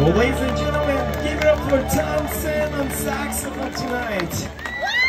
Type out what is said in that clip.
Well, ladies and gentlemen, give it up for Tom Sam on saxophone tonight.